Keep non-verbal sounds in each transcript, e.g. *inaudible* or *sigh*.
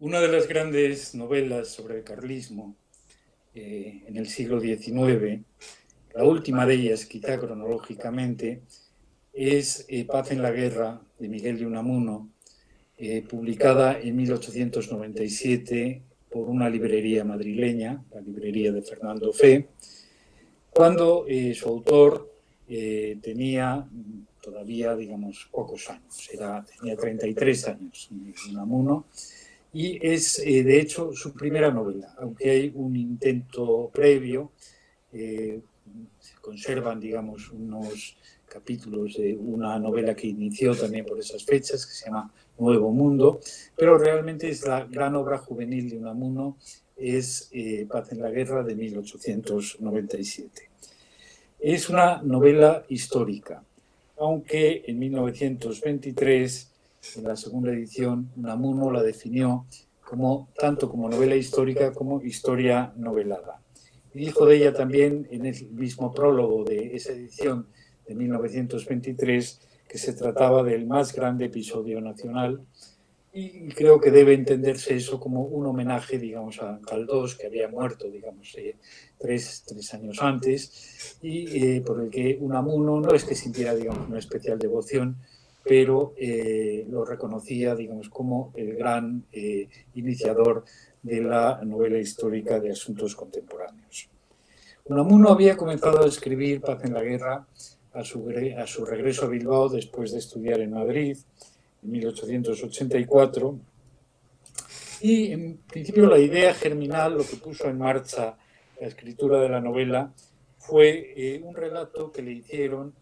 Una de las grandes novelas sobre el carlismo eh, en el siglo XIX, la última de ellas, quizá cronológicamente, es eh, Paz en la Guerra de Miguel de Unamuno, eh, publicada en 1897 por una librería madrileña, la librería de Fernando Fe, cuando su autor tenía todavía, digamos, pocos años, era, tenía 33 años, Unamuno, y es eh, de hecho su primera novela, aunque hay un intento previo, eh, se conservan digamos unos capítulos de una novela que inició también por esas fechas, que se llama Nuevo Mundo, pero realmente es la gran obra juvenil de Unamuno, es eh, Paz en la Guerra de 1897. Es una novela histórica, aunque en 1923 en la segunda edición, Unamuno la definió como, tanto como novela histórica como historia novelada. Y dijo de ella también en el mismo prólogo de esa edición de 1923 que se trataba del más grande episodio nacional y creo que debe entenderse eso como un homenaje, digamos, a Caldós, que había muerto, digamos, eh, tres, años antes, y eh, por el que Unamuno no es que sintiera, digamos, una especial devoción, pero eh, lo reconocía, digamos, como el gran eh, iniciador de la novela histórica de asuntos contemporáneos. Unamuno había comenzado a escribir Paz en la Guerra a su, regreso a Bilbao después de estudiar en Madrid en 1884 y en principio la idea germinal, lo que puso en marcha la escritura de la novela, fue eh, un relato que le hicieron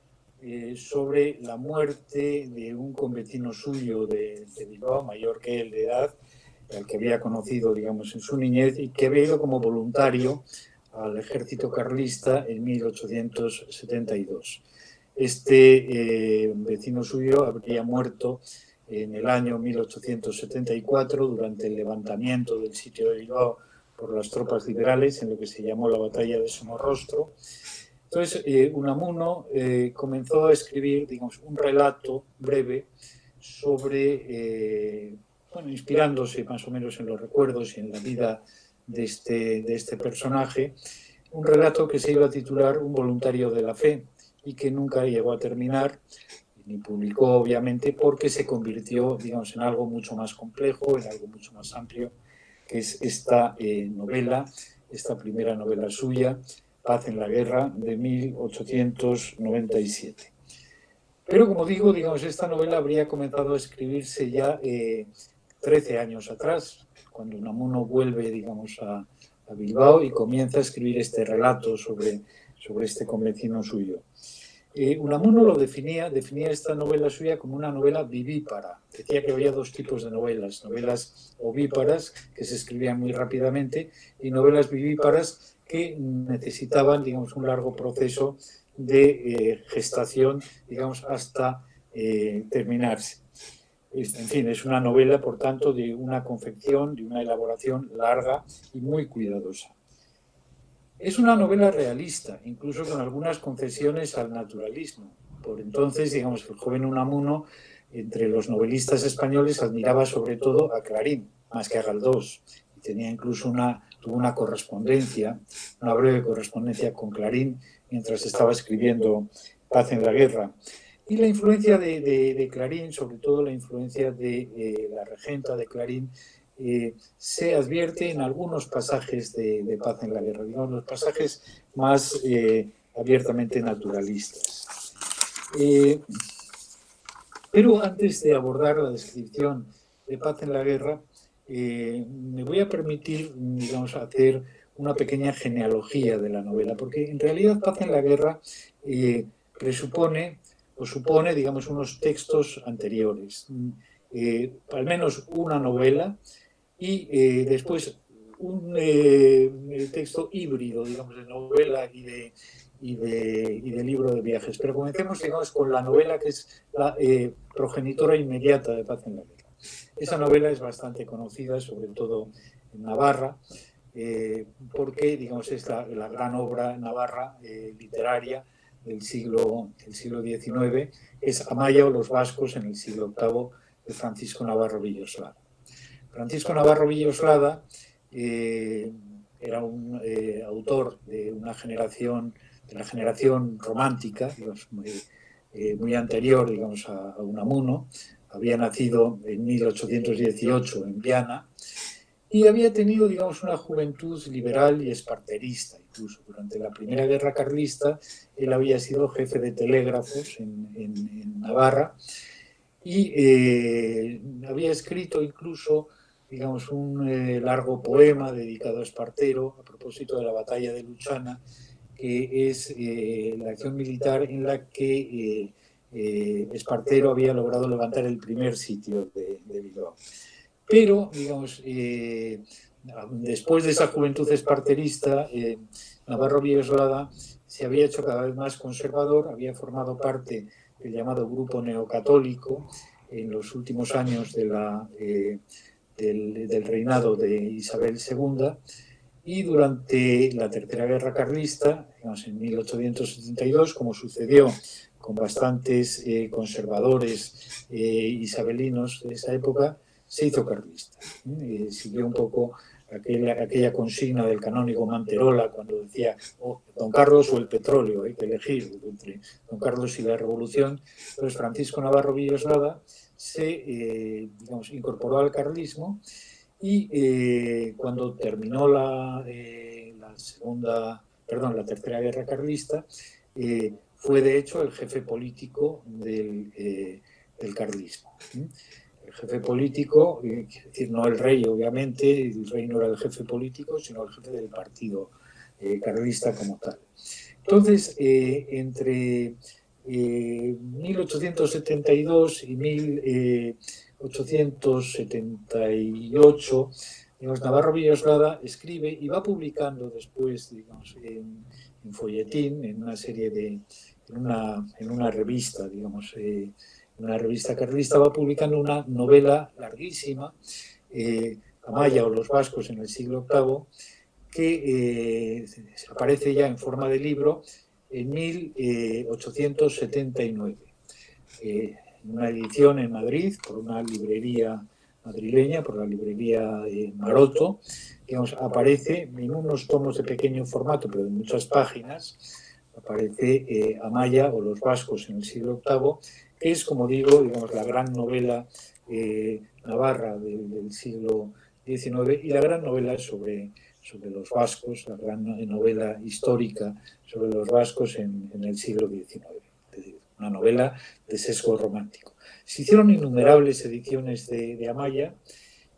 eh, sobre la muerte de un convecino suyo de, Bilbao, mayor que él de edad, al que había conocido, digamos, en su niñez y que había ido como voluntario al ejército carlista en 1872. Este eh, vecino suyo habría muerto en el año 1874 durante el levantamiento del sitio de Bilbao por las tropas liberales en lo que se llamó la batalla de Somorrostro entonces, eh, Unamuno eh, comenzó a escribir, digamos, un relato breve sobre, eh, bueno, inspirándose más o menos en los recuerdos y en la vida de este, de este personaje, un relato que se iba a titular Un voluntario de la fe y que nunca llegó a terminar, ni publicó obviamente, porque se convirtió, digamos, en algo mucho más complejo, en algo mucho más amplio, que es esta novela, esta primera novela suya, Paz en la Guerra de 1897. Pero como digo, digamos, esta novela habría comenzado a escribirse ya 13 eh, años atrás, cuando Unamuno vuelve, digamos, a, Bilbao y comienza a escribir este relato sobre, sobre este convecino suyo. Eh, Unamuno lo definía, definía esta novela suya como una novela vivípara. Decía que había dos tipos de novelas, novelas ovíparas, que se escribían muy rápidamente, y novelas vivíparas que necesitaban, digamos, un largo proceso de eh, gestación, digamos, hasta eh, terminarse. En fin, es una novela, por tanto, de una confección, de una elaboración larga y muy cuidadosa. Es una novela realista, incluso con algunas concesiones al naturalismo. Por entonces, digamos, el joven Unamuno, entre los novelistas españoles, admiraba sobre todo a Clarín, más que a Galdós, tenía incluso una tuvo una correspondencia, una breve correspondencia con Clarín mientras estaba escribiendo Paz en la Guerra. Y la influencia de, Clarín, sobre todo la influencia de eh, la regenta de Clarín, eh, se advierte en algunos pasajes de, Paz en la Guerra, digamos, los pasajes más eh, abiertamente naturalistas. pero antes de abordar la descripción de Paz en la Guerra, eh, me voy a permitir, digamos, hacer una pequeña genealogía de la novela, porque en realidad Paz en la Guerra eh, presupone o supone, digamos, unos textos anteriores, eh, al menos una novela y después un texto híbrido, digamos, de novela y de, libro de viajes. Pero comencemos, digamos, con la novela que es la progenitora inmediata de Paz en la Guerra. Esa novela es bastante conocida, sobre todo en Navarra, eh, porque digamos, es la, gran obra navarra eh, literaria del siglo, del siglo XIX, es Amaya o los vascos en el siglo VIII de Francisco Navarro Villoslava. Francisco Navarro Villoslada era un autor de una generación, de la generación romántica, muy, anterior, digamos, a, a Unamuno, había nacido en 1818 en Viana y había tenido, digamos, una juventud liberal y esparterista. Incluso durante la Primera Guerra Carlista, él había sido jefe de telégrafos en, Navarra y eh, había escrito incluso, digamos, un eh, largo poema dedicado a Espartero a propósito de la batalla de Luchana, que es eh, la acción militar en la que Espartero había logrado levantar el primer sitio de, de Bilbao. Pero, digamos, eh, después de esa juventud esparterista, eh, Navarro Villoslada se había hecho cada vez más conservador, había formado parte del llamado grupo neocatólico en los últimos años eh, del, reinado de Isabel II y durante la Tercera Guerra Carlista, digamos, en 1872, como sucedió con bastantes conservadores isabelinos de esa época, se hizo carlista. Siguió un poco aquella, consigna del canónigo Manterola cuando decía oh, Don Carlos o el petróleo, hay que elegir entre Don Carlos y la revolución. Entonces Francisco Navarro Villoslada se eh, incorporó al carlismo y eh, cuando terminó la, eh, la, segunda, perdón, la tercera guerra carlista, fue de hecho el jefe político del, del carlismo el jefe político, es decir, no el rey, obviamente, el rey no era el jefe político, sino el jefe del partido eh, carlista como tal. Entonces, eh, entre 1872 eh, y 1878, digamos, Navarro Villoslada escribe y va publicando después, digamos, en, folletín, en una serie de, en una, en una revista, digamos, una revista carlista, va publicando una novela larguísima, eh, Amaya o los vascos en el siglo VIII, que eh, aparece ya en forma de libro en 1879. Eh, una edición en Madrid por una librería madrileña, por la librería Maroto, digamos, aparece en unos tomos de pequeño formato, pero de muchas páginas, aparece Amaya o los vascos en el siglo VIII, es, como digo, digamos, la gran novela eh, navarra del, siglo XIX y la gran novela sobre, sobre los vascos, la gran novela histórica sobre los vascos en, el siglo XIX. Una novela de sesgo romántico. Se hicieron innumerables ediciones de, Amaya.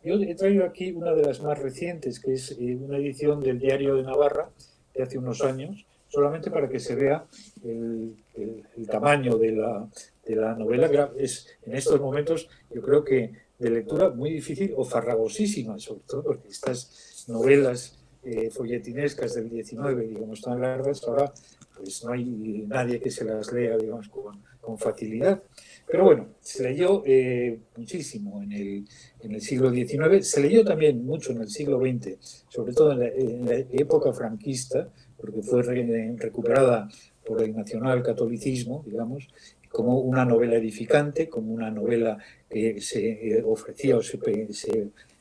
Yo he traído aquí una de las más recientes, que es eh, una edición del Diario de Navarra de hace unos años, solamente para que se vea el tamaño de la, de la novela es en estos momentos yo creo que de lectura muy difícil o farragosísima, sobre todo porque estas novelas eh, folletinescas del 19, digamos, tan largas, ahora pues no hay nadie que se las lea, digamos, con, facilidad. Pero bueno, se leyó eh, muchísimo en el, en el, siglo XIX, se leyó también mucho en el siglo XX, sobre todo en la, época franquista, porque fue recuperada por el nacional catolicismo, digamos, como una novela edificante, como una novela que se eh, ofrecía o se,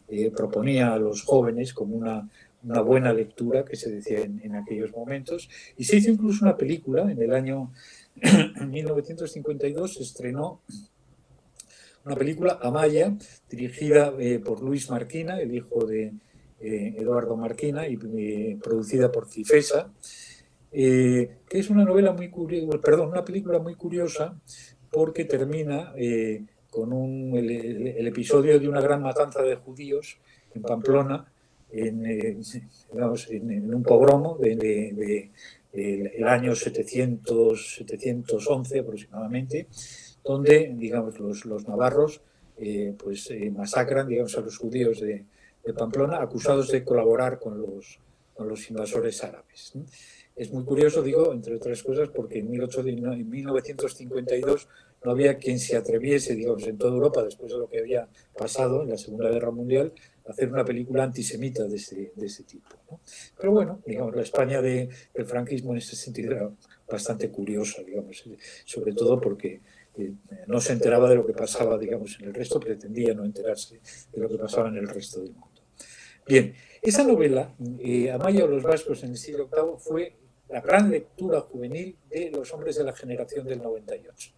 eh, proponía a los jóvenes como una, una, buena lectura, que se decía en, aquellos momentos. Y se hizo incluso una película en el año *clears throat* 1952, se estrenó una película, Amaya, dirigida eh, por Luis Marquina, el hijo de Eduardo Marquina, y producida por Cifesa. Eh, que es una novela muy curiosa, perdón, una película muy curiosa porque termina eh, con un, el, episodio de una gran matanza de judíos en Pamplona, en, eh, en, un pogromo de, el año 700, 711 aproximadamente, donde digamos, los, los navarros pues, masacran digamos, a los judíos de, Pamplona acusados de colaborar con los, con los invasores árabes. Es muy curioso, digo, entre otras cosas, porque en, 1952 no había quien se atreviese, digamos, en toda Europa, después de lo que había pasado en la Segunda Guerra Mundial, hacer una película antisemita de ese, de ese tipo. Pero bueno, digamos, la España del franquismo en ese sentido era bastante curiosa, digamos, sobre todo porque no se enteraba de lo que pasaba, digamos, en el resto, pretendía no enterarse de lo que pasaba en el resto del mundo. Bien, esa novela, eh, Amaya o los vascos en el siglo VIII, fue la gran lectura juvenil de los hombres de la generación del 98,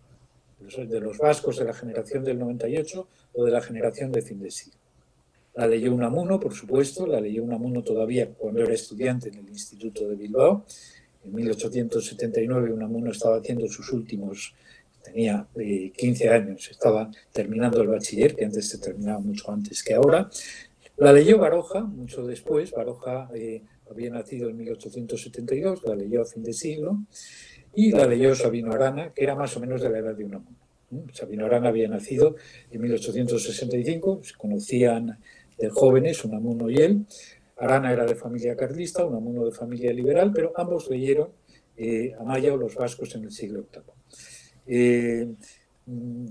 de los vascos de la generación del 98 o de la generación de fin de siglo. La leyó Unamuno, por supuesto, la leyó Unamuno todavía cuando era estudiante en el Instituto de Bilbao. En 1879 Unamuno estaba haciendo sus últimos, tenía 15 eh, años, estaba terminando el bachiller, que antes se terminaba mucho antes que ahora. La leyó Baroja mucho después, Baroja eh, había nacido en 1872, la leyó a fin de siglo, y la leyó Sabino Arana, que era más o menos de la edad de Unamuno. Sabino Arana había nacido en 1865, se conocían de jóvenes, Unamuno y él. Arana era de familia carlista, Unamuno de familia liberal, pero ambos leyeron eh, Amaya o los vascos en el siglo VIII. Eh, mm,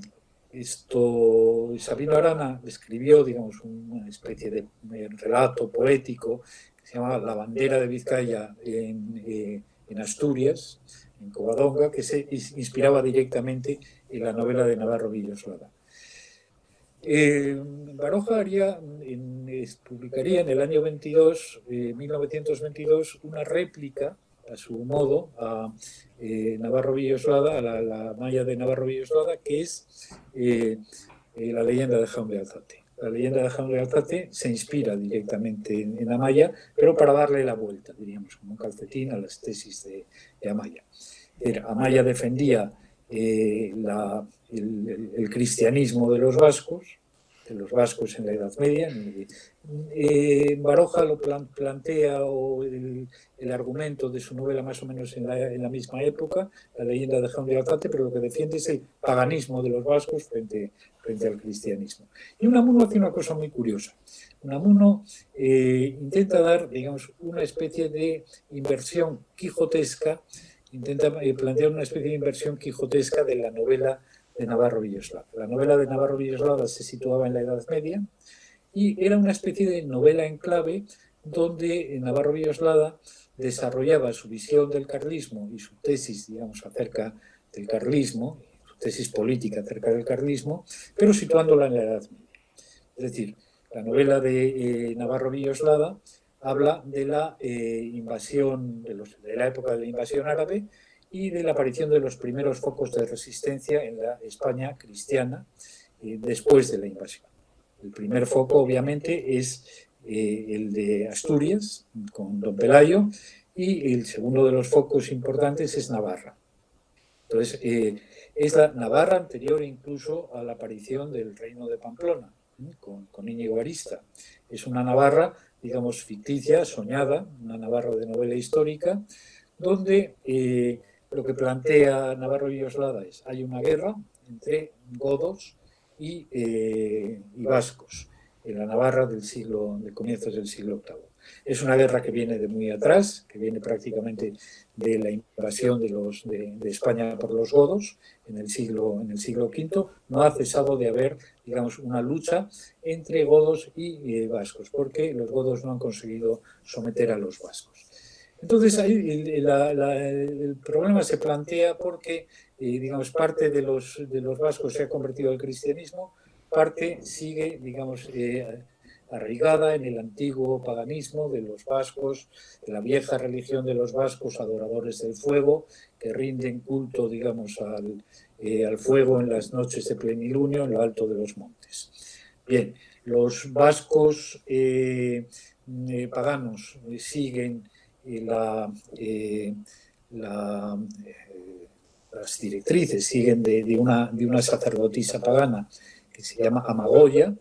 esto, Sabino Arana escribió, digamos, una especie de relato poético que se llama La bandera de Vizcaya en, eh, en Asturias, en Covadonga, que se inspiraba directamente en la novela de Navarro Villoslada. Eh, Baroja haría, publicaría en el año 22, 1922 eh, una réplica a su modo a eh, Navarro Villoslada, a la, malla de Navarro Villoslada, que es la leyenda de Jaime de Alzate. La leyenda de Jaime de Alzate se inspira directamente en, en, Amaya, pero para darle la vuelta, diríamos, como un calcetín a las tesis de, de Amaya. Amaya defendía eh, el, cristianismo de los vascos, de los vascos en la Edad Media. Eh, Baroja lo plantea o el, argumento de su novela más o menos en la, misma época, la leyenda de Juan de Alzate, pero lo que defiende es el paganismo de los vascos frente, frente al cristianismo. Y Unamuno hace una cosa muy curiosa. Unamuno eh, intenta dar, digamos, una especie de inversión quijotesca intenta eh, plantear una especie de inversión quijotesca de la novela de Navarro Villoslada. La novela de Navarro Villoslada se situaba en la Edad Media y era una especie de novela en clave donde Navarro Villoslada desarrollaba su visión del carlismo y su tesis, digamos, acerca del carlismo, su tesis política acerca del carlismo, pero situándola en la Edad Media. Es decir, la novela de eh, Navarro Villoslada habla de la eh, invasión, de, la época de la invasión árabe y de la aparición de los primeros focos de resistencia en la España cristiana eh, después de la invasión. El primer foco, obviamente, es eh, el de Asturias, con Don Pelayo, y el segundo de los focos importantes es Navarra. Entonces, es la Navarra anterior incluso a la aparición del reino de Pamplona, con, con Íñigo Arista. Es una Navarra digamos, ficticia, soñada, una Navarro de novela histórica, donde eh, lo que plantea Navarro Villoslada es hay una guerra entre godos y, eh, y, vascos en la Navarra del siglo, de comienzos del siglo VIII. Es una guerra que viene de muy atrás, que viene prácticamente de la invasión de, los, de, España por los godos en el, siglo, en el siglo V. No ha cesado de haber, digamos, una lucha entre godos y eh, vascos, porque los godos no han conseguido someter a los vascos. Entonces, ahí el, problema se plantea porque, eh, digamos, parte de los, de los vascos se ha convertido al cristianismo, parte sigue, digamos, eh, arraigada en el antiguo paganismo de los vascos, la vieja religión de los vascos, adoradores del fuego, que rinden culto, digamos, al, eh, al fuego en las noches de plenilunio en lo alto de los montes. Bien, los vascos eh, eh, paganos siguen la, las directrices, siguen de una sacerdotisa pagana que se llama Amagoya,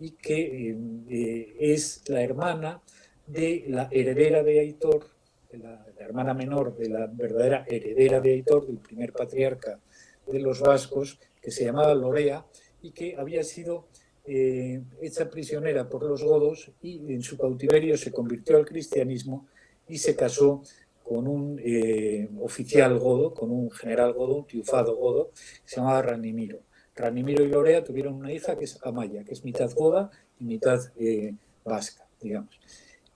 y que eh, es la hermana de la heredera de Aitor, la, hermana menor de la verdadera heredera de Aitor, del primer patriarca de los vascos, que se llamaba Lorea y que había sido eh, hecha prisionera por los godos y en su cautiverio se convirtió al cristianismo y se casó con un eh, oficial godo, con un general godo, un triunfado godo, que se llamaba Ranimiro. Ranimiro y Lorea tuvieron una hija que es Amaya, que es mitad goda y mitad eh, vasca, digamos.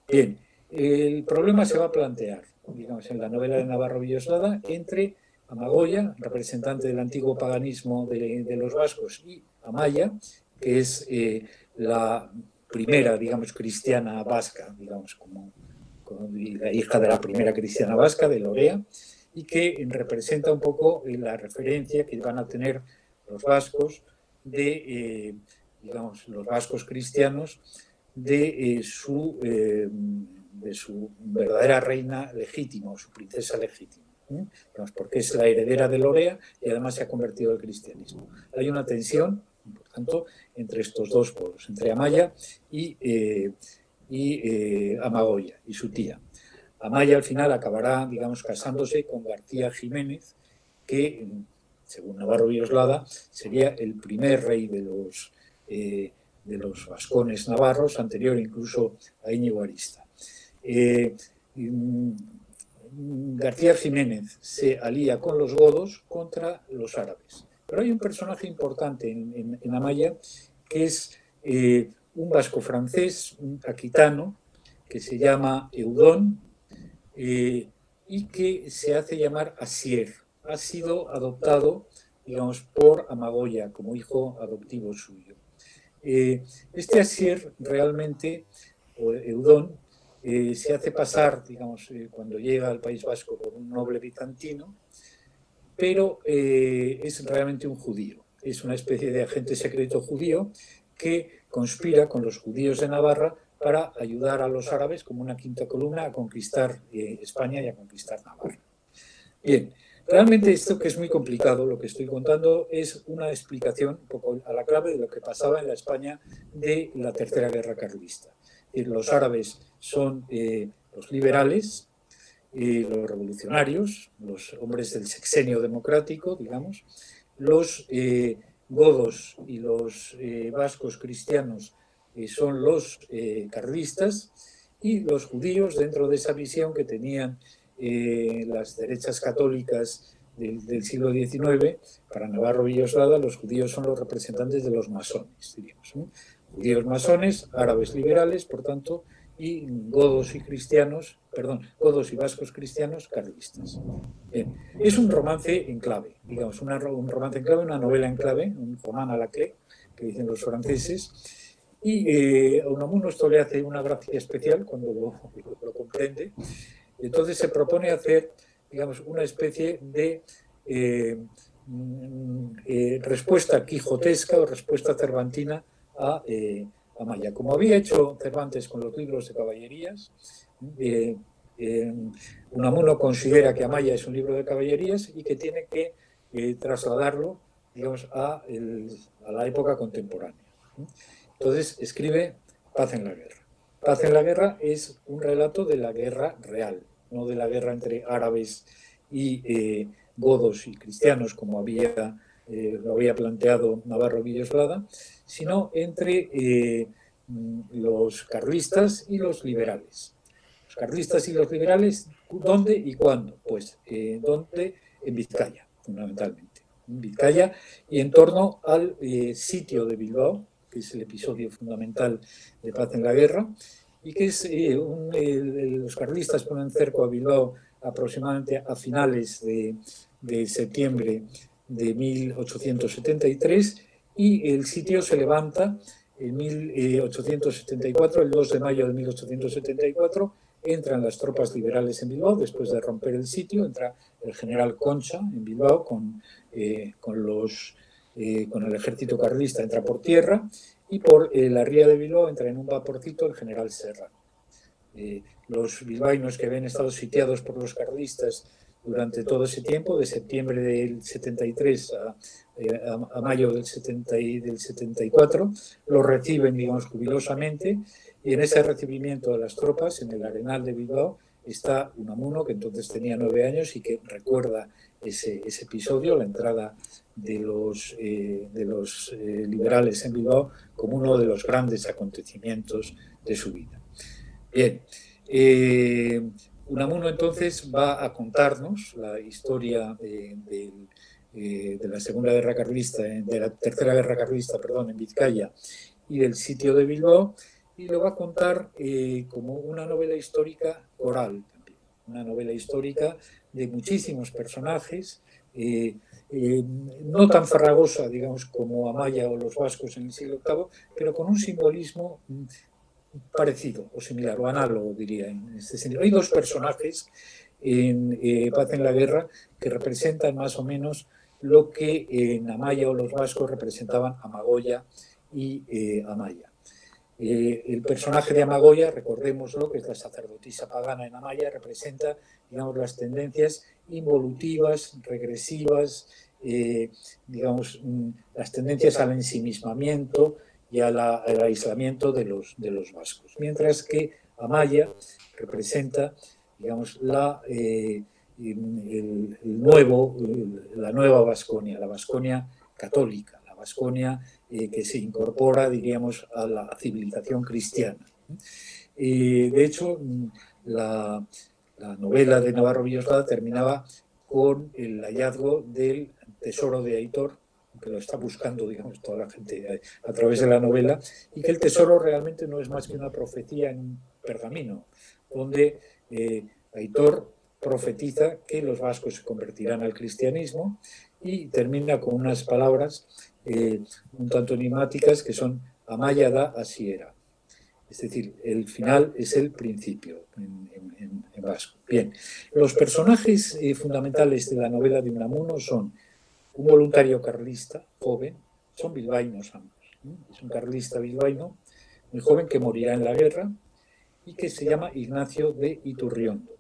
Bien, el problema se va a plantear. digamos, en la novela de Navarro Villoslada, entre Amagoya, representante del antiguo paganismo de, los vascos, y Amaya, que es eh, la primera, digamos, cristiana vasca, digamos, como, la hija de la primera cristiana vasca, de Lorea, y que representa un poco la referencia que van a tener los vascos de, eh, digamos, los vascos cristianos de, eh, su, eh, de su verdadera reina legítima, o su princesa legítima. porque es la heredera de Lorea y además se ha convertido al cristianismo. Hay una tensión, por tanto, entre estos dos pueblos, entre Amaya y, y Amagoya y su tía. Amaya al final acabará, digamos, casándose con García Jiménez, que, según Navarro Villoslada, sería el primer rey de los, eh, de los vascones navarros, anterior incluso a Íñigo Arista. Eh, García Jiménez se alía con los godos contra los árabes. Pero hay un personaje importante en, Amaya que es eh, un vasco francés, un aquitano, que se llama Eudón, y que se hace llamar Asier. Ha sido adoptado, digamos, por Amagoya como hijo adoptivo suyo. Eh, este Asier realmente, o Eudón, eh, se hace pasar, digamos, cuando llega al País Vasco por un noble bizantino, pero es realmente un judío. Es una especie de agente secreto judío que conspira con los judíos de Navarra para ayudar a los árabes como una quinta columna a conquistar eh, España y a conquistar Navarra. Bien, realmente esto que es muy complicado, lo que estoy contando, es una explicación a la clave de lo que pasaba en la España de la Tercera Guerra Carlista. los árabes son eh, los liberales, los revolucionarios, los hombres del sexenio democrático, digamos, los eh, godos y los vascos cristianos son los eh, carlistas y los judíos dentro de esa visión que tenían eh, las derechas católicas del, siglo XIX, para Navarro Villoslada, los judíos son los representantes de los masones, diríamos. Judíos masones, árabes liberales, por tanto, y godos y cristianos, perdón, godos y vascos cristianos carlistas. Es un romance en clave, digamos, un romance en clave, una novela en clave, un román a la que, que dicen los franceses, y eh, a Unamuno esto le hace una gracia especial cuando lo, comprende. Entonces se propone hacer, digamos, una especie de eh, mm, eh, respuesta quijotesca o respuesta cervantina a, a, Maya. Como había hecho Cervantes con los libros de caballerías, Unamuno considera que Amaya es un libro de caballerías y que tiene que trasladarlo, digamos, a la época contemporánea. Entonces escribe Paz en la Guerra. Paz en la Guerra es un relato de la guerra real, no de la guerra entre árabes y eh, godos y cristianos, como había, eh, lo había planteado Navarro Villoslada, sino entre eh, los carlistas y los liberales. Los carlistas y los liberales, ¿dónde y cuándo? Pues, ¿dónde? En Vizcaya, fundamentalmente. En Vizcaya y en torno al sitio de Bilbao, que es el episodio fundamental de Paz en la Guerra, y que es eh, los carlistas ponen cerco a Bilbao aproximadamente a finales de, septiembre de 1873 y el sitio se levanta en 1874, el 2 de mayo de 1874, entran las tropas liberales en Bilbao después de romper el sitio, entra el general Concha en Bilbao con, eh, con los eh, con el ejército carlista entra por tierra y por eh, la ría de Bilbao entra en un vaporcito el general Serrano. Eh, los bilbaínos que habían estado sitiados por los carlistas durante todo ese tiempo, de septiembre del 73 a, mayo del, 70 y del 74, lo reciben, digamos, jubilosamente, y en ese recibimiento de las tropas, en el arenal de Bilbao, está Unamuno, que entonces tenía nueve años y que recuerda ese, episodio, la entrada de los, eh, de los eh, liberales en Bilbao, como uno de los grandes acontecimientos de su vida. Bien, eh, Unamuno entonces va a contarnos la historia de, la Segunda Guerra Carlista, de la Tercera Guerra Carlista, perdón, en Vizcaya y del sitio de Bilbao, y lo va a contar como una novela histórica oral una novela histórica de muchísimos personajes, eh, eh, no tan farragosa, digamos, como Amaya o los vascos en el siglo VIII, pero con un simbolismo mm, parecido o similar, o análogo, diría, en este sentido. Hay dos personajes en eh, Paz en la Guerra que representan más o menos lo que en Amaya o los vascos representaban Amagoya y Amaya. el personaje de Amagoya, recordémoslo, que es la sacerdotisa pagana en Amaya, representa digamos, las tendencias involutivas, regresivas, eh, digamos, mm, las tendencias al ensimismamiento y al aislamiento de los, de los vascos. Mientras que Amaya representa, digamos, la, eh, el, nuevo, la nueva Vasconia, la Vasconia católica, la Vasconia eh, que se incorpora, diríamos, a la civilización cristiana. de hecho, mm, la, la novela de Navarro Villoslada terminaba con el hallazgo del tesoro de Aitor, que lo está buscando, digamos, toda la gente a través de la novela, y que el tesoro realmente no es más que una profecía en un pergamino, donde eh, Aitor profetiza que los vascos se convertirán al cristianismo y termina con unas palabras eh, un tanto enigmáticas que son Amaya da asiera. Es decir, el final es el principio en, vasco. Bien, los personajes eh, fundamentales de la novela de Unamuno son un voluntario carlista, joven, son bilbaínos ambos. Es un carlista bilbaíno, muy joven que morirá en la guerra y que se llama Ignacio de Iturriondo.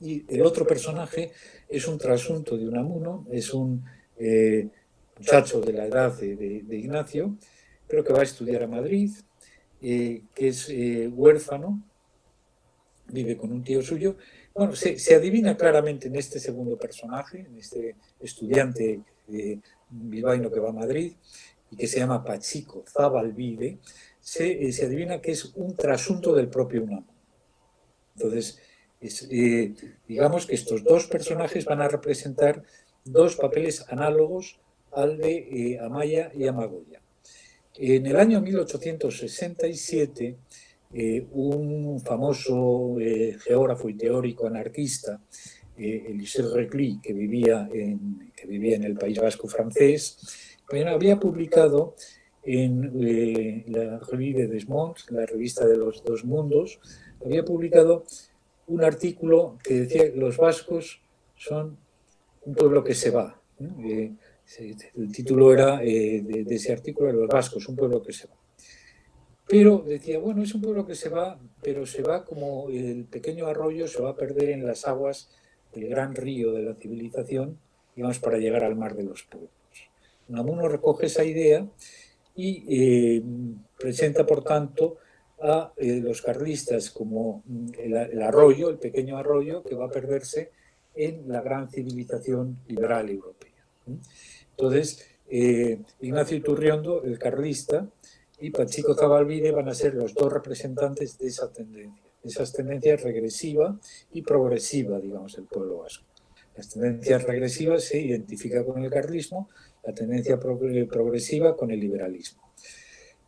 Y el otro personaje es un trasunto de Unamuno, es un eh, muchacho de la edad de Ignacio, pero que va a estudiar a Madrid, eh, que es eh, huérfano, vive con un tío suyo. Bueno, se, adivina claramente en este segundo personaje, en este estudiante eh, bilbaíno que va a Madrid y que se llama Pachico Zabalvide, se, se adivina que es un trasunto del propio Unamo. Entonces, digamos que estos dos personajes van a representar dos papeles análogos al de Amaya y Amagoya. En el año 1867, eh, un famoso eh, geógrafo y teórico anarquista, eh, Elisée Reclus, que vivía, en, que vivía en el País Vasco francés, había publicado en la Revue de Desmonts, la revista de los dos mundos, había publicado un artículo que decía que los vascos son un pueblo que se va. El título era eh, de, ese artículo de los vascos, un pueblo que se va. Pero decía, bueno, es un pueblo que se va, pero se va como el pequeño arroyo se va a perder en las aguas del gran río de la civilización, digamos, para llegar al mar de los pueblos. Namuno recoge esa idea y eh, presenta, por tanto, a eh, los carlistas como mm, el, arroyo, el pequeño arroyo que va a perderse en la gran civilización liberal europea. Entonces, eh, Ignacio Iturriondo, el carlista, y Pachico Zabalvide van a ser los dos representantes de esa tendencia, de esas tendencias regresiva y progresiva, digamos, del pueblo vasco. Las tendencias regresivas se identifican con el carlismo, la tendencia progresiva con el liberalismo.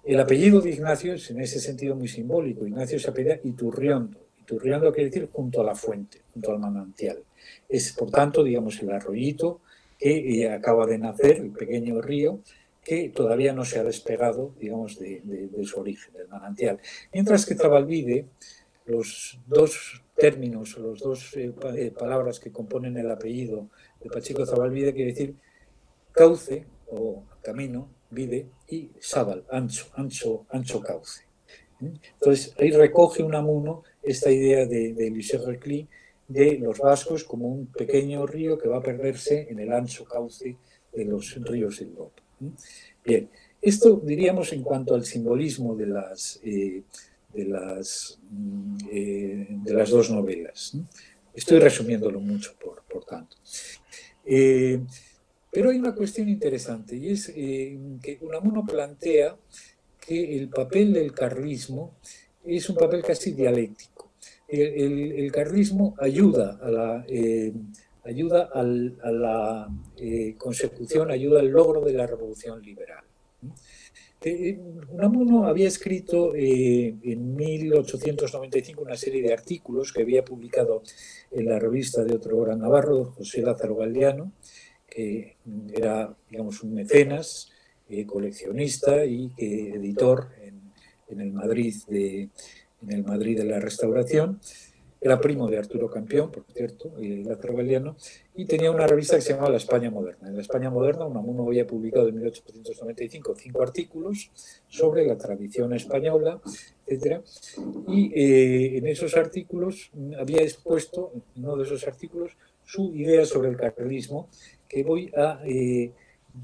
El apellido de Ignacio es en ese sentido muy simbólico. Ignacio se apellida Iturriondo. Iturriondo quiere decir junto a la fuente, junto al manantial. Es, por tanto, digamos, el arroyito que eh, acaba de nacer, el pequeño río, que todavía no se ha despegado, digamos, de, su origen, del manantial. Mientras que Trabalvide, los dos términos las dos eh, eh, palabras que componen el apellido de Pachico Zabalvide quiere decir cauce o camino, vide, y sabal, ancho, ancho, ancho cauce. Entonces ahí recoge un amuno esta idea de, de Reclus de los vascos como un pequeño río que va a perderse en el ancho cauce de los ríos de Europa. Bien, esto diríamos en cuanto al simbolismo de las, eh, de las, mm, eh, de las dos novelas. Estoy resumiéndolo mucho, por, por tanto. Eh, pero hay una cuestión interesante y es que Unamuno plantea que el papel del carlismo es un papel casi dialéctico el, carlismo ayuda a la, eh, ayuda a la eh, consecución, ayuda al logro de la revolución liberal. Unamuno había escrito en 1895 una serie de artículos que había publicado en la revista de otro gran navarro, José Lázaro Galdiano, que era, digamos, un mecenas, coleccionista y editor en, el Madrid de, en el Madrid de la Restauración era primo de Arturo Campión, por cierto, y Lázaro Galeano, y tenía una revista que se llamaba La España Moderna. En La España Moderna, Unamuno había publicado en 1895 cinco artículos sobre la tradición española, etc. Y eh, en esos artículos había expuesto, en uno de esos artículos, su idea sobre el carlismo, que voy a, eh,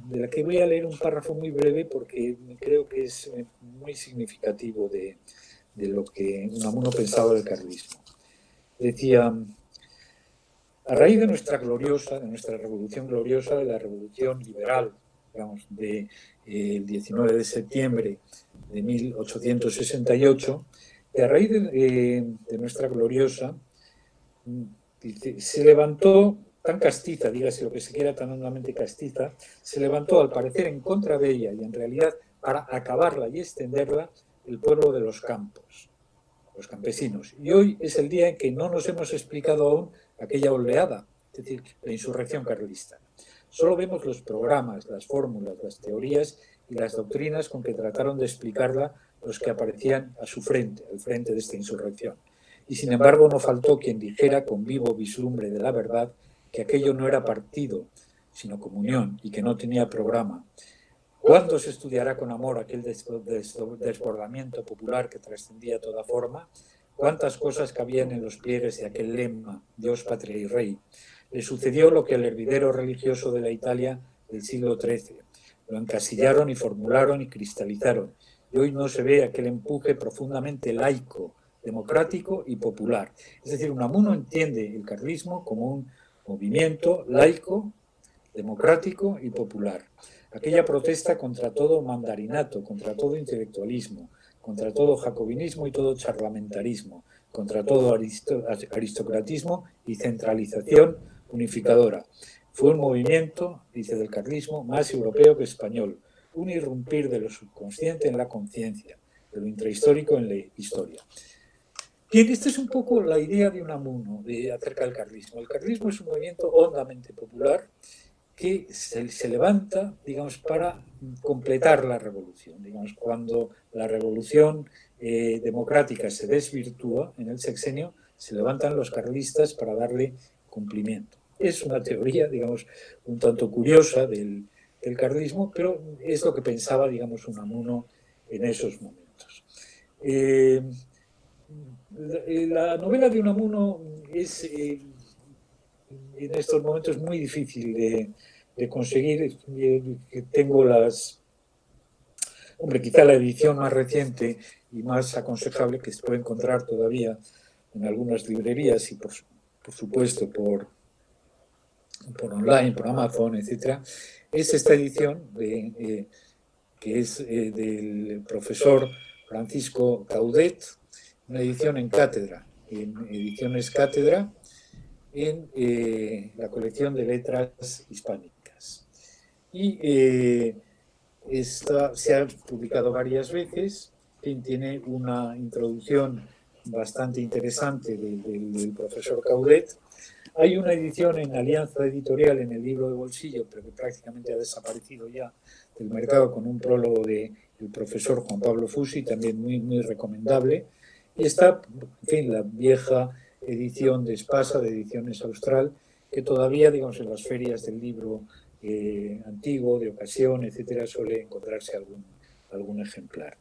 de la que voy a leer un párrafo muy breve porque creo que es eh, muy significativo de, de lo que Unamuno pensaba del carlismo. Decía, a raíz de nuestra gloriosa, de nuestra revolución gloriosa, de la revolución liberal, digamos, del de, 19 de septiembre de 1868, y a raíz de, nuestra gloriosa, se levantó tan castiza, dígase lo que se quiera, tan hondamente castiza, se levantó al parecer en contra de ella y en realidad para acabarla y extenderla el pueblo de los campos los campesinos. Y hoy es el día en que no nos hemos explicado aún aquella oleada, es decir, la insurrección carlista. Solo vemos los programas, las fórmulas, las teorías y las doctrinas con que trataron de explicarla los que aparecían a su frente, al frente de esta insurrección. Y sin embargo no faltó quien dijera con vivo vislumbre de la verdad que aquello no era partido, sino comunión y que no tenía programa, ¿Cuándo se estudiará con amor aquel desbordamiento popular que trascendía toda forma? ¿Cuántas cosas cabían en los pliegues de aquel lema, Dios, patria y rey? Le sucedió lo que al hervidero religioso de la Italia del siglo XIII. Lo encasillaron y formularon y cristalizaron. Y hoy no se ve aquel empuje profundamente laico, democrático y popular. Es decir, Unamuno entiende el carlismo como un movimiento laico, democrático y popular aquella protesta contra todo mandarinato, contra todo intelectualismo, contra todo jacobinismo y todo charlamentarismo, contra todo aristocratismo y centralización unificadora. Fue un movimiento, dice del carlismo, más europeo que español, un irrumpir de lo subconsciente en la conciencia, de lo intrahistórico en la historia. Bien, esta es un poco la idea de Unamuno de, acerca del carlismo. El carlismo es un movimiento hondamente popular, que se, levanta, digamos, para completar la revolución. Digamos, cuando la revolución eh, democrática se desvirtúa en el sexenio, se levantan los carlistas para darle cumplimiento. Es una teoría, digamos, un tanto curiosa del, carlismo, pero es lo que pensaba, digamos, Unamuno en esos momentos. Eh, la, novela de Unamuno es eh, en estos momentos muy difícil de, conseguir. Tengo las. Hombre, quizá la edición más reciente y más aconsejable que se puede encontrar todavía en algunas librerías y, por, supuesto, por, por online, por Amazon, etcétera, es esta edición de, que es eh, del profesor Francisco Caudet, una edición en cátedra, en ediciones cátedra, en eh, la colección de letras hispánicas. Y eh, esta se ha publicado varias veces, tiene una introducción bastante interesante del, profesor Caudet. Hay una edición en Alianza Editorial en el libro de bolsillo, pero que prácticamente ha desaparecido ya del mercado con un prólogo del profesor Juan Pablo Fusi, también muy, muy recomendable. Y está, en fin, la vieja edición de Espasa, de Ediciones Austral, que todavía, digamos, en las ferias del libro eh, antiguo, de ocasión, etcétera, suele encontrarse algún, algún ejemplar.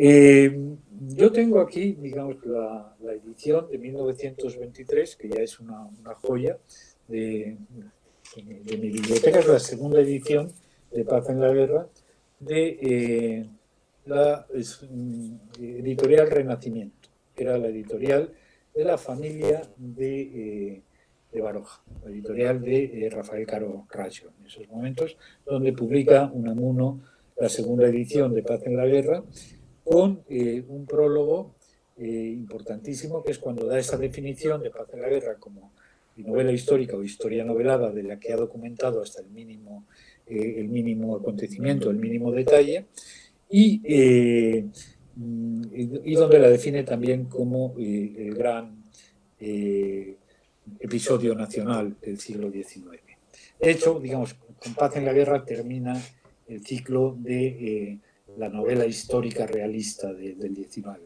Eh, yo tengo aquí, digamos, la, edición de 1923, que ya es una, joya de, mi biblioteca, es la segunda edición de Paz en la Guerra, de eh, la mm, editorial Renacimiento, que era la editorial de la familia de, de Baroja, la editorial de eh, Rafael Caro Rayo, en esos momentos, donde publica Unamuno la segunda edición de Paz en la Guerra, con eh, un prólogo importantísimo, que es cuando da esa definición de paz en la guerra como novela histórica o historia novelada de la que ha documentado hasta el mínimo, eh, el mínimo acontecimiento, el mínimo detalle, y, eh, y, donde la define también como eh, el gran episodio nacional del siglo XIX. De hecho, digamos, con Paz en la Guerra termina el ciclo de la novela histórica realista del XIX.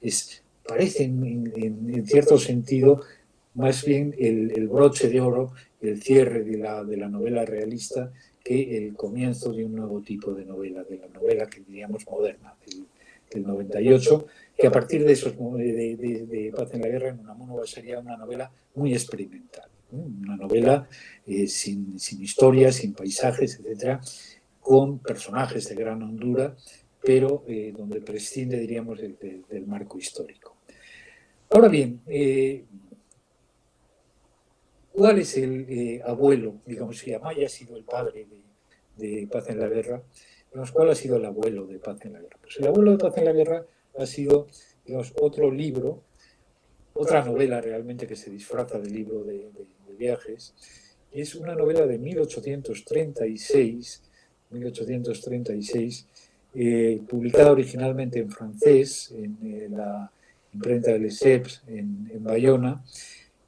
Es, parece en, cierto sentido más bien el, broche de oro, el cierre de la, de la novela realista que el comienzo de un nuevo tipo de novela, de la novela que diríamos moderna, del, 98, que a partir de, esos, de, de, Paz en la Guerra en Unamuno sería una novela muy experimental, una novela eh, sin, sin historia, sin paisajes, etcétera, con personajes de gran hondura, pero eh, donde prescinde, diríamos, del marco histórico. Ahora bien, eh, ¿cuál es el eh, abuelo, digamos, si Amaya ha sido el padre de, Paz en la Guerra, ¿cuál ha sido el abuelo de Paz en la Guerra? Pues el abuelo de Paz en la Guerra ha sido, otro libro, otra novela realmente que se disfraza de libro de, de viajes, es una novela de 1836, 1836, eh, publicada originalmente en francés en eh, la imprenta de Lesseps en, en Bayona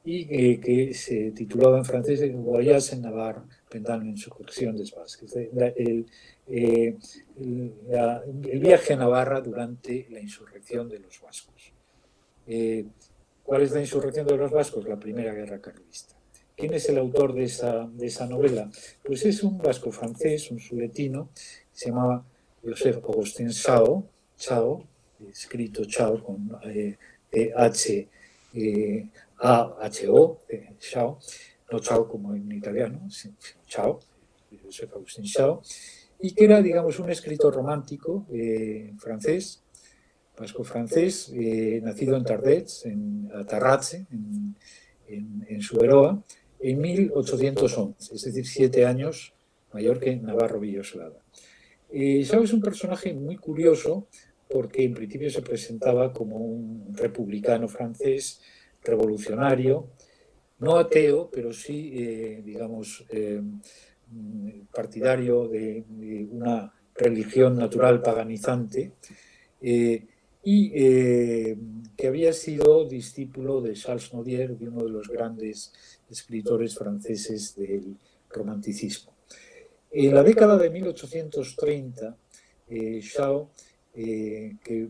y eh, que se titulaba en francés Voyage en Navarre pendant l'insurrección des Basques, el, el, el, viaje a Navarra durante la insurrección de los vascos. ¿Cuál es la insurrección de los vascos? La primera guerra carlista. ¿Quién es el autor de esa, de esa novela? Pues es un vasco francés, un suletino, se llamaba Joseph Augustin Chao, Chao, escrito Chao con eh, H, eh, A, H, O, eh, Chao, no Chao como en italiano, sino Chao, Joseph Augustin Chao, y que era, digamos, un escritor romántico eh, francés, vasco francés, eh, nacido en Tardets, en Tarratze, en, en, en Suberoa, en 1811, es decir, siete años mayor que Navarro Villoslada. Eh, es un personaje muy curioso porque en principio se presentaba como un republicano francés revolucionario, no ateo, pero sí, eh, digamos, eh, partidario de, una religión natural paganizante eh, y que había sido discípulo de Charles Nodier, de uno de los grandes escritores franceses del romanticismo. En la década de 1830, eh, Shao, eh, que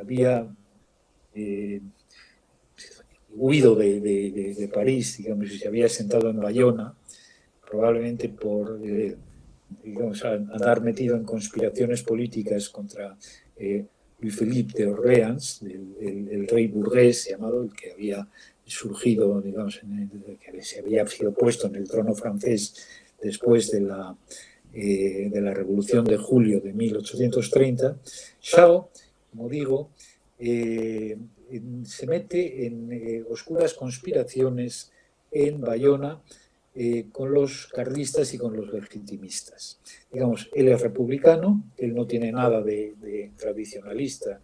había huido de, París, digamos, y se había sentado en Bayona, probablemente por digamos, andar metido en conspiraciones políticas contra Louis Philippe de Orleans, el, rey burgués llamado, el que había surgido, digamos, que se había sido puesto en el trono francés después de la, eh, de la Revolución de Julio de 1830, Shao, como digo, eh, se mete en eh, oscuras conspiraciones en Bayona con los carlistas y con los legitimistas. Digamos, él es republicano, él no tiene nada de, tradicionalista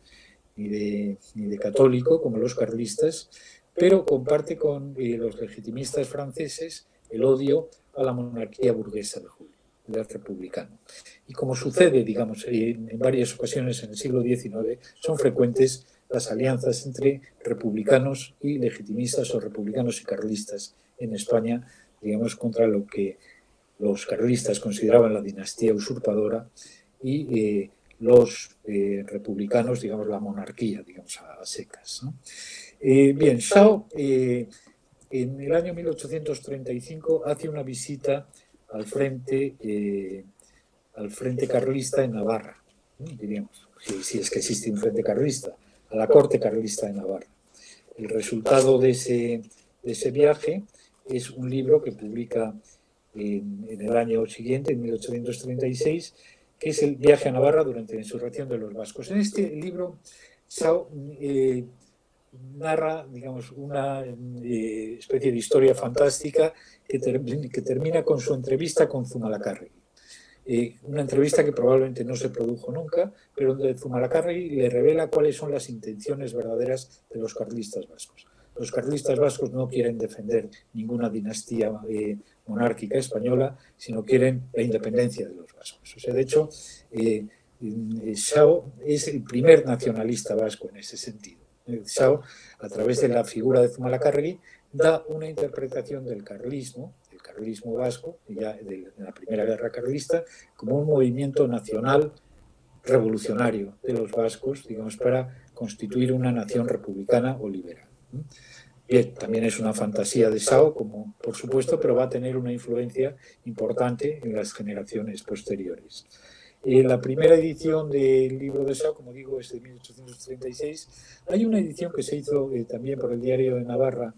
ni de, ni de, católico como los carlistas, pero comparte con los legitimistas franceses el odio a la monarquía burguesa de Julio, del republicano. Y como sucede, digamos, en varias ocasiones en el siglo XIX, son frecuentes las alianzas entre republicanos y legitimistas o republicanos y carlistas en España, digamos, contra lo que los carlistas consideraban la dinastía usurpadora y eh, los eh, republicanos, digamos, la monarquía, digamos, a, secas. Eh, bien, Shao en el año 1835 hace una visita al frente, al frente carlista en Navarra, diríamos, si, es que existe un frente carlista, a la corte carlista de Navarra. El resultado de ese, de ese viaje es un libro que publica en, el año siguiente, en 1836, que es el viaje a Navarra durante la insurrección de los vascos. En este libro, Sao eh, narra, digamos, una eh, especie de historia fantástica que, que, termina con su entrevista con Zumalacárregui. Eh, una entrevista que probablemente no se produjo nunca, pero donde Zumalacárregui le revela cuáles son las intenciones verdaderas de los carlistas vascos. los carlistas vascos no quieren defender ninguna dinastía eh, monárquica española, sino quieren la independencia de los vascos. O sea, de hecho, eh, Sao es el primer nacionalista vasco en ese sentido. Sao, a través de la figura de Zumalacárregui, da una interpretación del carlismo, carlismo vasco, ya de la primera guerra carlista, como un movimiento nacional revolucionario de los vascos, digamos, para constituir una nación republicana o liberal. También es una fantasía de Sao, como por supuesto, pero va a tener una influencia importante en las generaciones posteriores. En la primera edición del libro de Sao, como digo, es de 1836. Hay una edición que se hizo eh, también por el Diario de Navarra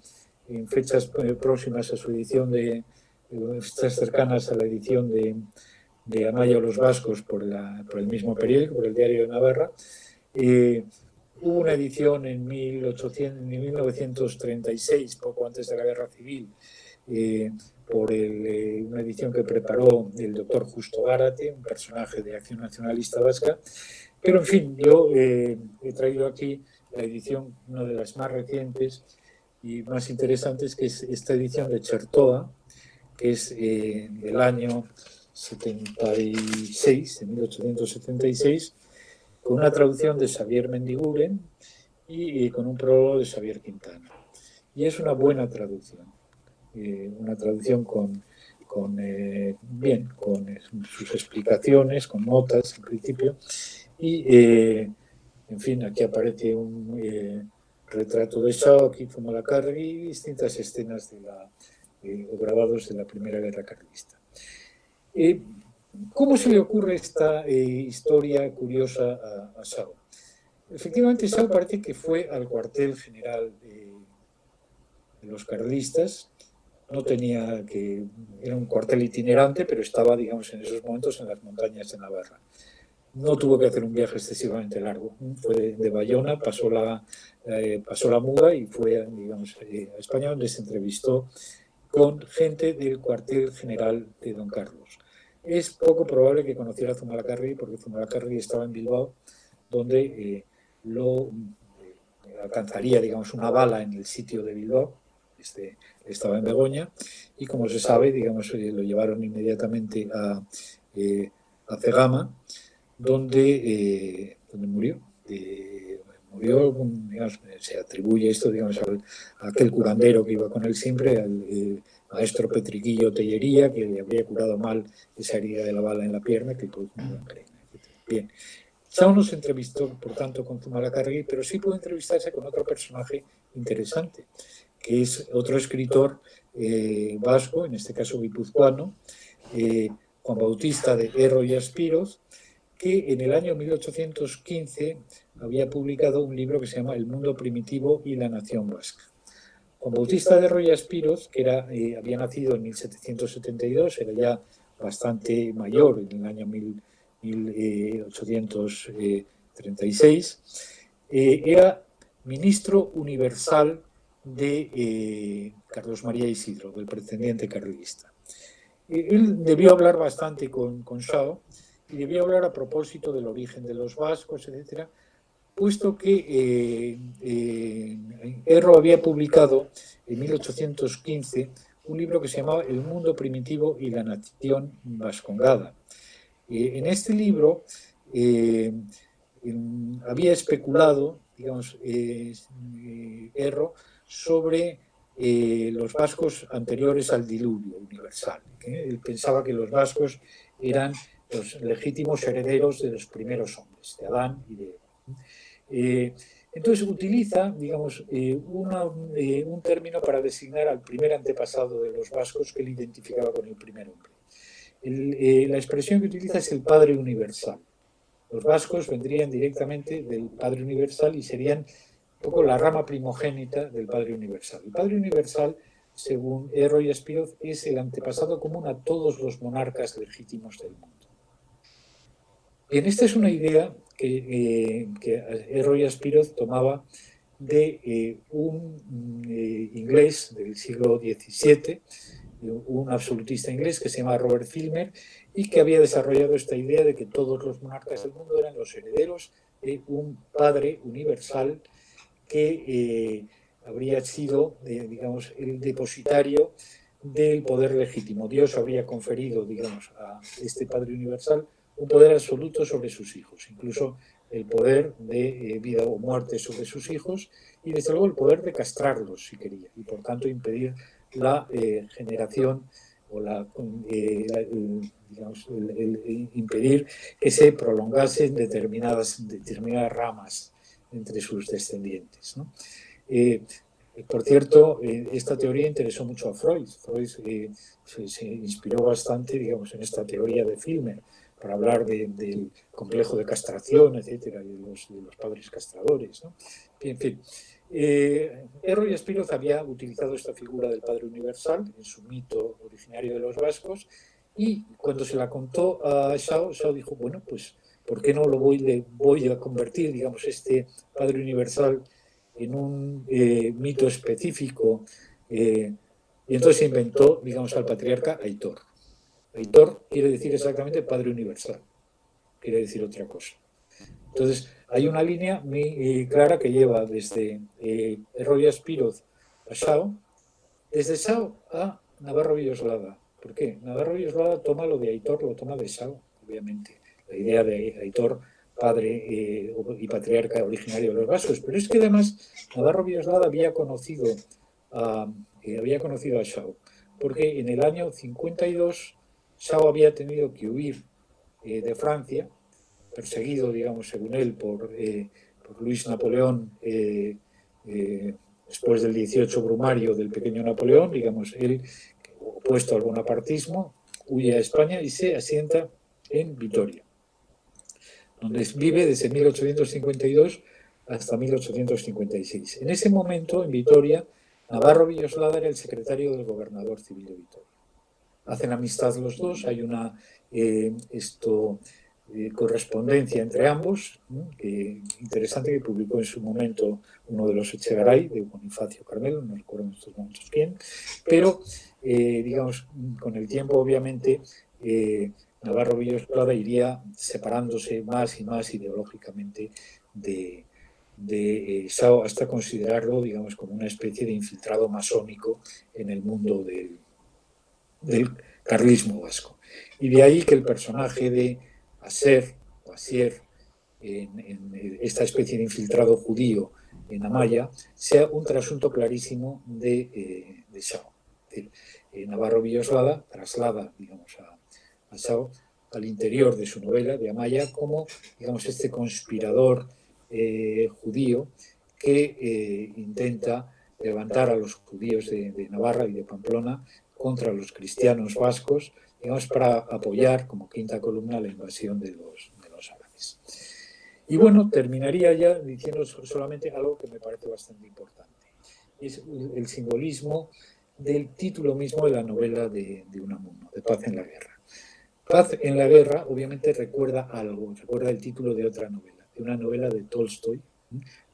en fechas eh, próximas a su edición de, fechas cercanas a la edición de, de Amaya los Vascos por, la, por, el mismo periódico, por el Diario de Navarra. Eh, hubo una edición en, 1800, en 1936, poco antes de la Guerra Civil, eh, por el, una edición que preparó el doctor Justo Gárate, un personaje de Acción Nacionalista Vasca. Pero, en fin, yo he traído aquí la edición, una de las más recientes, y más interesantes, que es esta edición de Chertoa, que es eh, del año 76, de 1876, con una traducción de Xavier Mendiguren y, con un prólogo de Xavier Quintana. Y es una buena traducción, eh, una traducción con, con eh, bien, con sus explicaciones, con notas en principio, y en fin, aquí aparece un retrato de Shao, aquí y distintas escenas de la, eh, grabados de la Primera Guerra Carlista. Eh, ¿Cómo se le ocurre esta eh, historia curiosa a, a Shao? Efectivamente, Shao parece que fue al cuartel general de, de los carlistas, no tenía que, era un cuartel itinerante, pero estaba, digamos, en esos momentos en las montañas de Navarra no tuvo que hacer un viaje excesivamente largo. Fue de, Bayona, pasó la, eh, pasó la muda y fue digamos, eh, a España, donde se entrevistó con gente del cuartel general de Don Carlos. Es poco probable que conociera a Zumalacárregui, porque Zumalacárregui estaba en Bilbao, donde eh, lo alcanzaría, digamos, una bala en el sitio de Bilbao. Este, estaba en Begoña y como se sabe, digamos, lo llevaron inmediatamente a, a Cegama donde, eh, donde murió. Eh, murió, se atribuye esto digamos, a aquel curandero que iba con él siempre, al eh, maestro Petriquillo Tellería, que le había curado mal esa herida de la bala en la pierna, que Bien. Chao no se entrevistó, por tanto, con Zumalacárregui, pero sí pudo entrevistarse con otro personaje interesante, que es otro escritor vasco, en este caso guipuzcoano, Juan Bautista de Erro y Aspiros, que en el año 1815 había publicado un libro que se llama El mundo primitivo y la nación vasca. Juan Bautista de Roya Espiroz, que era, eh, había nacido en 1772, era ya bastante mayor en el año 1836, eh, era ministro universal de eh, Carlos María Isidro, del pretendiente carlista. él debió hablar bastante con, con Shaw y debía hablar a propósito del origen de los vascos, etcétera, puesto que eh, eh, Erro había publicado en 1815 un libro que se llamaba El mundo primitivo y la nación vascongada. Eh, en este libro había especulado, digamos, Erro sobre los vascos anteriores al diluvio universal. Él pensaba que los vascos eran los legítimos herederos de los primeros hombres, de Adán y de. Eh, entonces utiliza, digamos, eh, eh, un término para designar al primer antepasado de los vascos que él identificaba con el primer hombre. la expresión que utiliza es el Padre Universal. Los vascos vendrían directamente del Padre Universal y serían un poco la rama primogénita del Padre Universal. El Padre Universal, según Roy Spiroz, es el antepasado común a todos los monarcas legítimos del mundo. Bien, esta es una idea que, eh, que Roy Aspiroz tomaba de eh, un eh, inglés del siglo XVII, un absolutista inglés que se llama Robert Filmer y que había desarrollado esta idea de que todos los monarcas del mundo eran los herederos de un padre universal que habría sido, digamos, el depositario del poder legítimo. Dios habría conferido, digamos, a este Padre Universal un poder absoluto sobre sus hijos, incluso el poder de eh, vida o muerte sobre sus hijos y desde luego el poder de castrarlos si quería y por tanto impedir la eh, generación o la, eh, digamos, impedir que se prolongasen determinadas, determinadas ramas entre sus descendientes. por cierto, esta teoría interesó mucho a Freud. Freud se, se, inspiró bastante digamos, en esta teoría de Filmer para hablar del complejo de castración, etcétera, y de los, padres castradores. ¿no? En fin, eh, y Spinoza había utilizado esta figura del Padre Universal en su mito originario de los vascos y cuando se la contó a Shao, Shao dijo, bueno, pues, ¿por qué no lo voy, voy a convertir, digamos, este Padre Universal en un eh, mito específico? Eh, y entonces inventó, digamos, al patriarca Aitor. Aitor quiere decir exactamente Padre Universal, quiere decir otra cosa. Entonces, hay una línea muy eh, clara que lleva desde eh, Eroya Spiroz a Sao, desde Sao a Navarro Villoslada. ¿Por qué? Navarro Villoslada toma lo de Aitor, lo toma de Sao, obviamente. La idea de Aitor, padre eh, y patriarca originario de los vasos. Pero es que además Navarro Villoslada había conocido a, había conocido a porque en el año 52 Sao había tenido que huir eh, de Francia, perseguido, digamos, según él, por, eh, Luis Napoleón, eh, después del 18 brumario del pequeño Napoleón, digamos, él, opuesto al bonapartismo, huye a España y se asienta en Vitoria, donde vive desde 1852 hasta 1856. En ese momento, en Vitoria, Navarro Villoslada era el secretario del gobernador civil de Vitoria hacen amistad los dos, hay una eh, esto, eh, correspondencia entre ambos, interesante que publicó en su momento uno de los Echegaray, de Bonifacio Carmelo, no recuerdo en estos momentos quién, pero eh, digamos, con el tiempo obviamente Navarro Villasplada iría separándose más y más ideológicamente de, de Sao hasta considerarlo, digamos, como una especie de infiltrado masónico en el mundo del, del carlismo vasco. Y de ahí que el personaje de Aser o Asier, en, esta especie de infiltrado judío en Amaya, sea un trasunto clarísimo de, eh, de Shao. Eh, Navarro Villoslada traslada digamos, a, a Shao al interior de su novela de Amaya como digamos, este conspirador eh, judío que intenta levantar a los judíos de, Navarra y de Pamplona contra los cristianos vascos, digamos, para apoyar como quinta columna la invasión de los, de los árabes. Y bueno, terminaría ya diciendo solamente algo que me parece bastante importante. Es el simbolismo del título mismo de la novela de, de Unamuno, de Paz en la Guerra. Paz en la Guerra obviamente recuerda algo, recuerda el título de otra novela, de una novela de Tolstoy,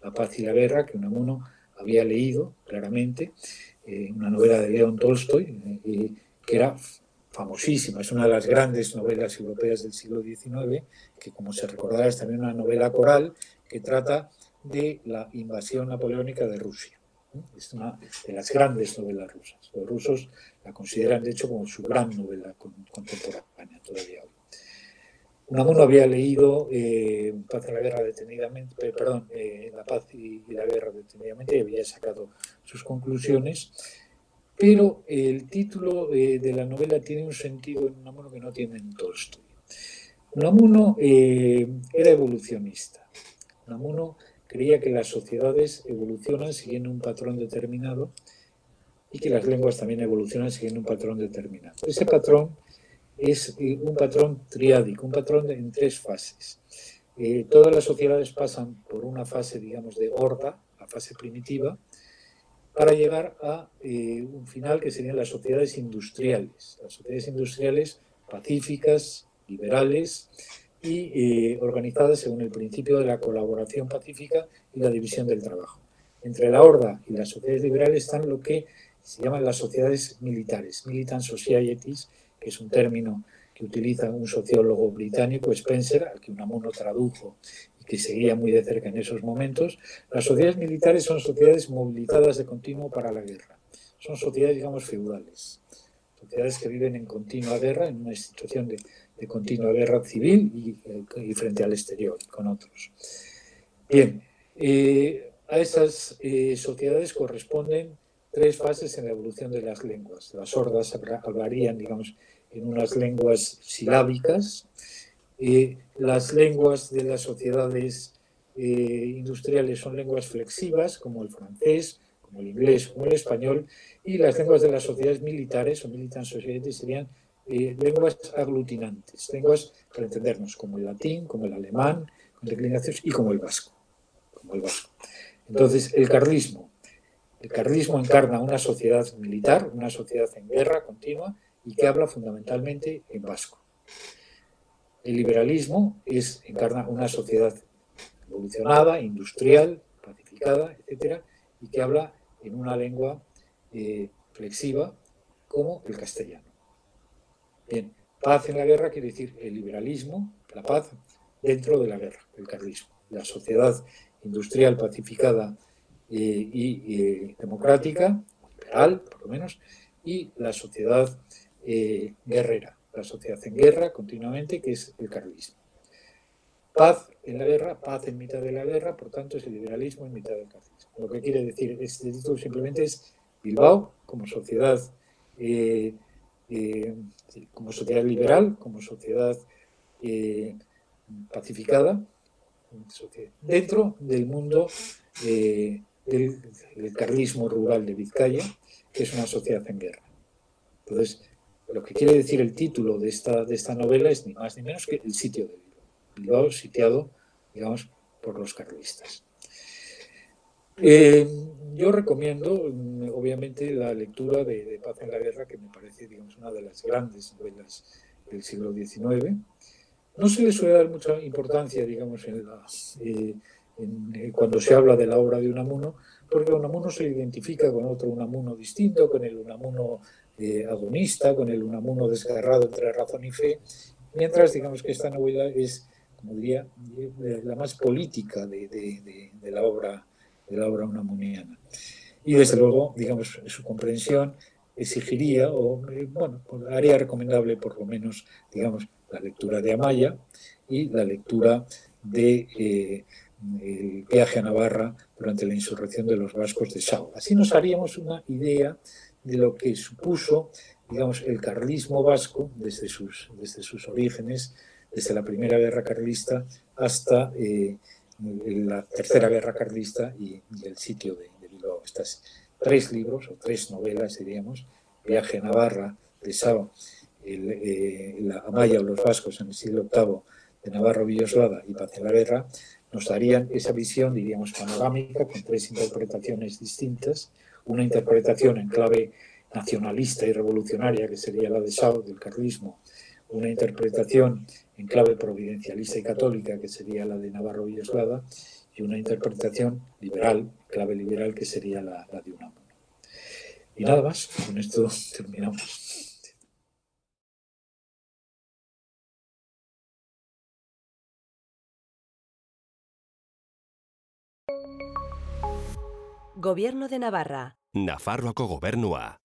La Paz y la Guerra, que Unamuno había leído claramente eh, una novela de León Tolstoy, eh, que era famosísima, es una de las grandes novelas europeas del siglo XIX, que como se recordará es también una novela coral que trata de la invasión napoleónica de Rusia. Es una de las grandes novelas rusas. Los rusos la consideran, de hecho, como su gran novela contemporánea todavía hoy. Unamuno había leído eh, Paz y la Guerra detenidamente, perdón, La Paz y, la Guerra detenidamente y había sacado sus conclusiones, pero el título eh, de la novela tiene un sentido en Unamuno que no tiene en Tolstoy. Unamuno eh, era evolucionista. Unamuno creía que las sociedades evolucionan siguiendo un patrón determinado y que las lenguas también evolucionan siguiendo un patrón determinado. Ese patrón es eh, un patrón triádico, un patrón en tres fases. todas las sociedades pasan por una fase, digamos, de horda, la fase primitiva, para llegar a eh, un final que serían las sociedades industriales, las sociedades industriales pacíficas, liberales y eh, organizadas según el principio de la colaboración pacífica y la división del trabajo. Entre la horda y las sociedades liberales están lo que se llaman las sociedades militares, militant societies, que es un término que utiliza un sociólogo británico, Spencer, al que Unamuno tradujo y que seguía muy de cerca en esos momentos, las sociedades militares son sociedades movilizadas de continuo para la guerra. Son sociedades, digamos, feudales. Sociedades que viven en continua guerra, en una situación de, continua guerra civil y, frente al exterior, con otros. Bien, eh, a esas eh, sociedades corresponden tres fases en la evolución de las lenguas. Las sordas hablarían, digamos, en unas lenguas silábicas. Eh, las lenguas de las sociedades eh, industriales son lenguas flexivas, como el francés, como el inglés, como el español, y las lenguas de las sociedades militares o militant societies serían eh, lenguas aglutinantes, lenguas para entendernos, como el latín, como el alemán, con declinaciones, y como el vasco. Como el vasco. Entonces, el carlismo el carlismo encarna una sociedad militar, una sociedad en guerra continua y que habla fundamentalmente en vasco. El liberalismo es, encarna una sociedad evolucionada, industrial, pacificada, etcétera, y que habla en una lengua eh, flexiva como el castellano. Bien, paz en la guerra quiere decir el liberalismo, la paz dentro de la guerra, el carlismo. La sociedad industrial pacificada y, democrática, liberal por lo menos, y la sociedad eh, guerrera, la sociedad en guerra continuamente, que es el carlismo. Paz en la guerra, paz en mitad de la guerra, por tanto es el liberalismo en mitad del carlismo. Lo que quiere decir este título simplemente es Bilbao como sociedad, eh, eh, como sociedad liberal, como sociedad pacificada, dentro del mundo del, carlismo rural de Vizcaya, que es una sociedad en guerra. Entonces, lo que quiere decir el título de esta, de esta novela es ni más ni menos que el sitio de Bilbao. Bilbao sitiado, digamos, por los carlistas. Eh, yo recomiendo, obviamente, la lectura de, Paz en la Guerra, que me parece, digamos, una de las grandes novelas del siglo XIX. No se le suele dar mucha importancia, digamos, eh, eh, cuando se habla de la obra de Unamuno, porque Unamuno se identifica con otro Unamuno distinto, con el Unamuno eh, agonista, con el Unamuno desgarrado entre razón y fe, mientras digamos que esta novela es, como diría, la más política de, la obra de la obra unamuniana. Y desde luego, digamos, su comprensión exigiría, o eh, bueno, haría recomendable por lo menos, digamos, la lectura de Amaya y la lectura de el viaje a Navarra durante la insurrección de los vascos de Sao. Así nos haríamos una idea de lo que supuso, digamos, el carlismo vasco desde sus, desde sus orígenes, desde la primera guerra carlista hasta eh, la tercera guerra carlista y, el sitio de, Bilbao. Estas tres libros, o tres novelas, diríamos, Viaje a Navarra de Sao, eh, la Amaya o los vascos en el siglo VIII de Navarro Villoslada y Paz en la Guerra, nos darían esa visión, diríamos, panorámica, con tres interpretaciones distintas. Una interpretación en clave nacionalista y revolucionaria, que sería la de Sao, del carlismo. Una interpretación en clave providencialista y católica, que sería la de Navarro Villoslada. Y una interpretación liberal, clave liberal, que sería la, la de Unamuno. Y nada más, con esto terminamos. Gobierno de Navarra. Nafarroako gobernua.